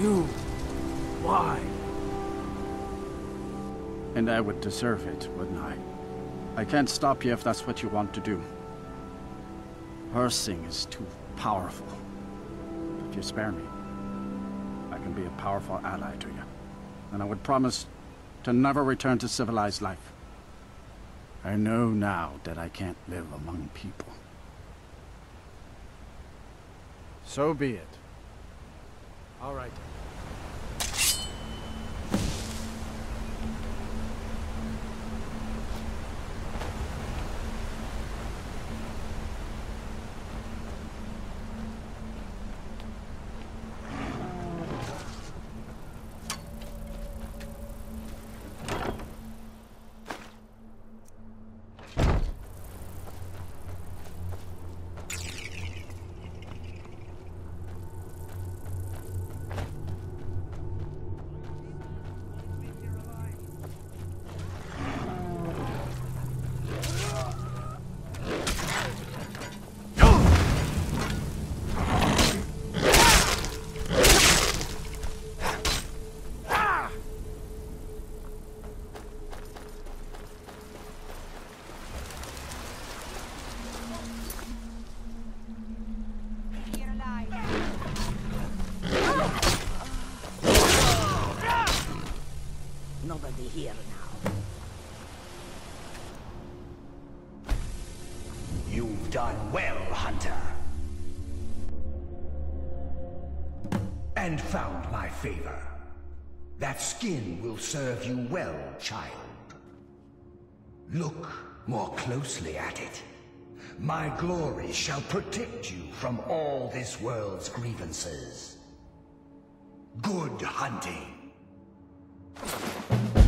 You? Why? And I would deserve it, wouldn't I? I can't stop you if that's what you want to do. Hircine is too powerful. If you spare me, I can be a powerful ally to you. And I would promise to never return to civilized life. I know now that I can't live among people. So be it. All right. Nobody here now. You've done well, Hunter. And found my favor. That skin will serve you well, child. Look more closely at it. My glory shall protect you from all this world's grievances. Good hunting. Thank you.